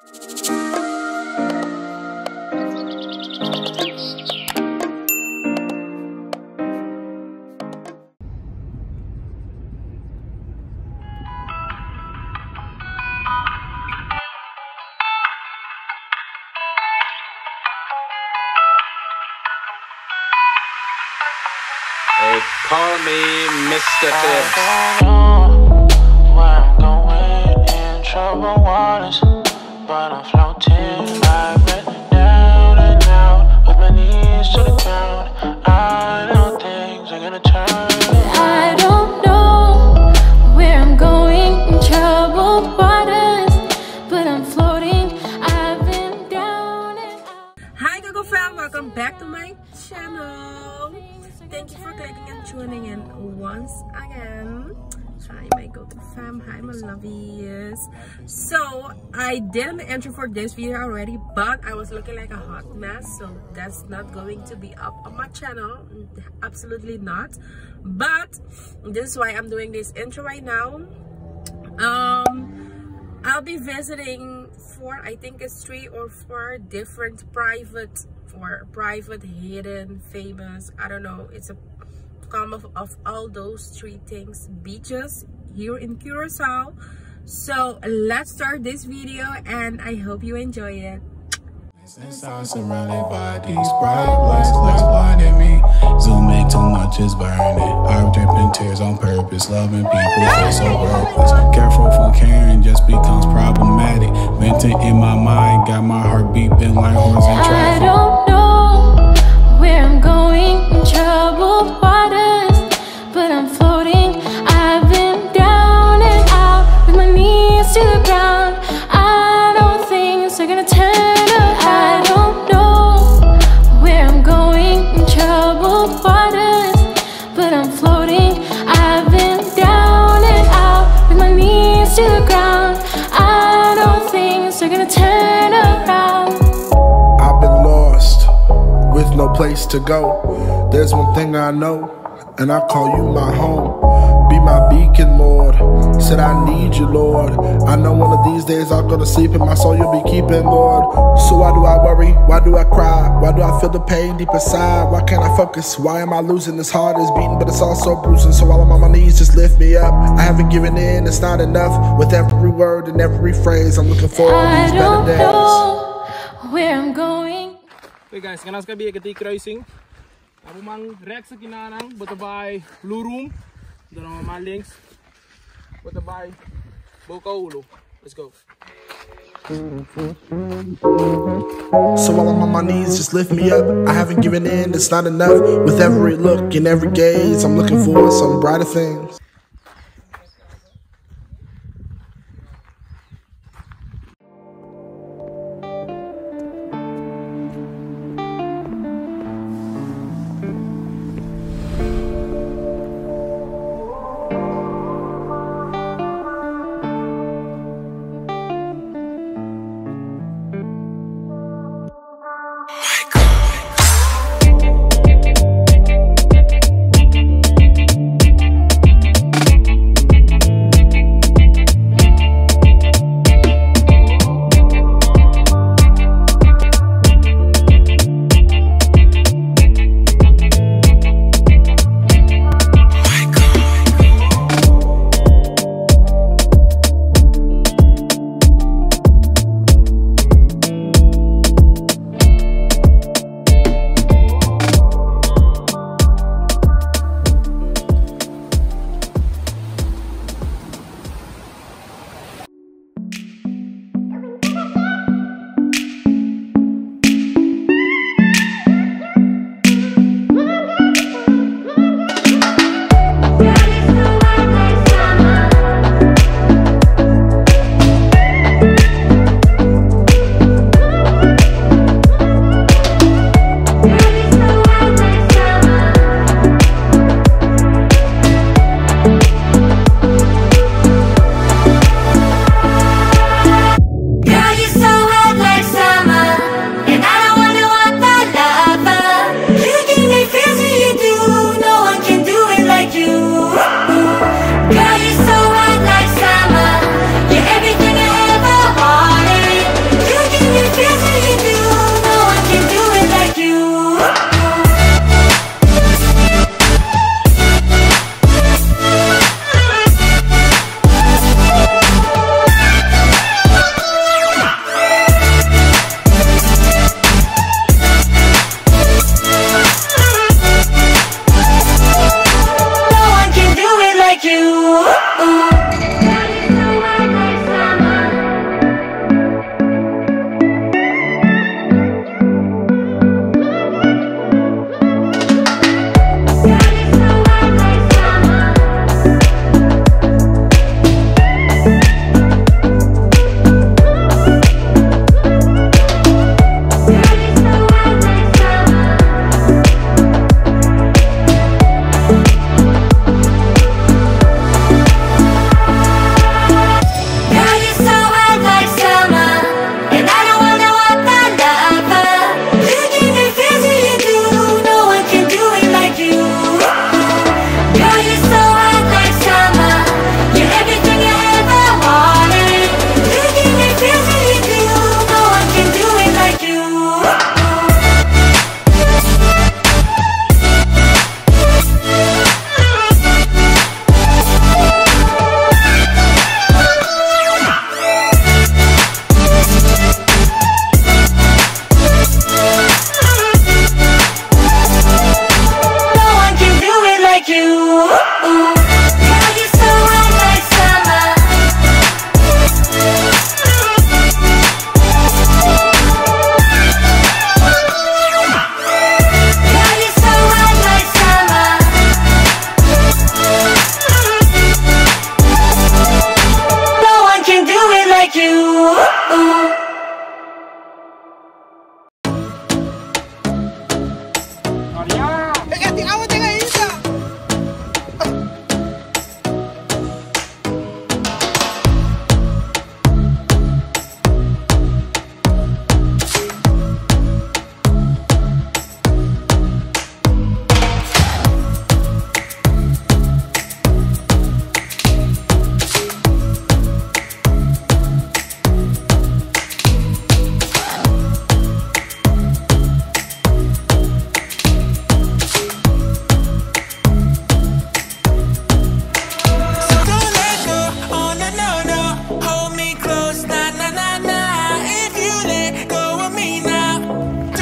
They call me Mr. Thibs. I don't know where I'm going in troubled waters, things hi my. So I did an intro for this video already, but I was looking like a hot mess, so that's not going to be up on my channel. Absolutely not. But this is why I'm doing this intro right now. Um I'll be visiting four, I think it's three or four different private or private, hidden, famous, I don't know, it's a come of, of all those three things, beaches here in Curacao. So let's start this video and I hope you enjoy it. Inside surrounded by these bright lights, lights blinding me. Zooming too much is burning. I'm dripping tears on purpose. Loving people feel so worthless. Careful from caring just becomes problematic. Venting in my mind, got my heart beeping like horns in traffic. Things are gonna turn around. I've been lost with no place to go. There's one thing I know, and I call you my home. Be my beacon, Lord. Said I need you, Lord. I know one of these days I'm gonna sleep and my soul you'll be keeping, Lord. So why do I worry? Why do I cry? Why do I feel the pain deep inside? Why can't I focus? Why am I losing? This heart is beating, but it's also bruising. So while I'm on my knees, just lift me up. I haven't given in, it's not enough. With every word and every phrase, I'm looking forward to I these better don't days. know where I'm going. Oke guys, sekarang ska bie keti kruising. Aku mang rechts sa kinanang, buta by Blue Dan naman mga links. Buta by Boca Ulo. Let's go. So while I'm on my knees, just lift me up. I haven't given in, it's not enough. With every look and every gaze, I'm looking for some brighter things.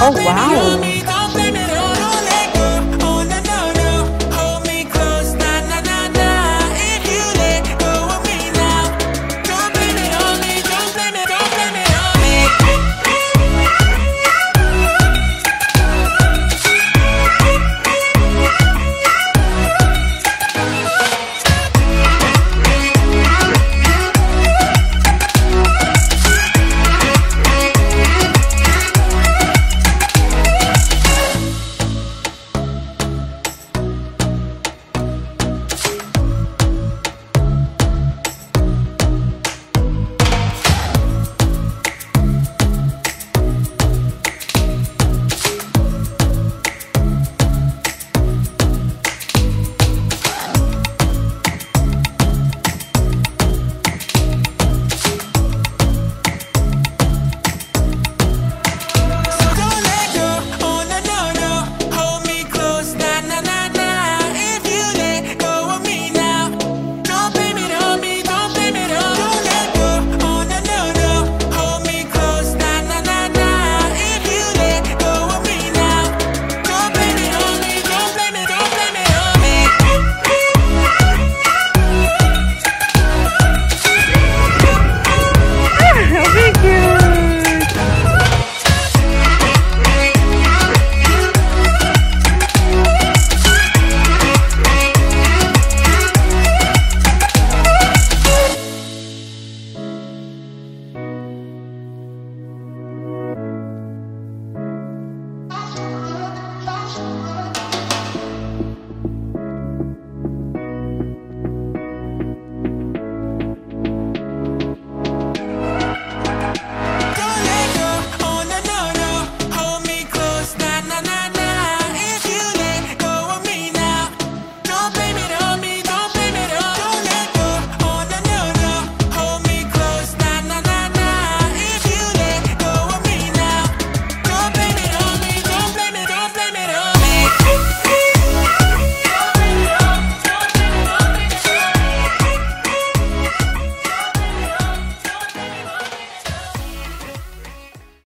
Oh, wow.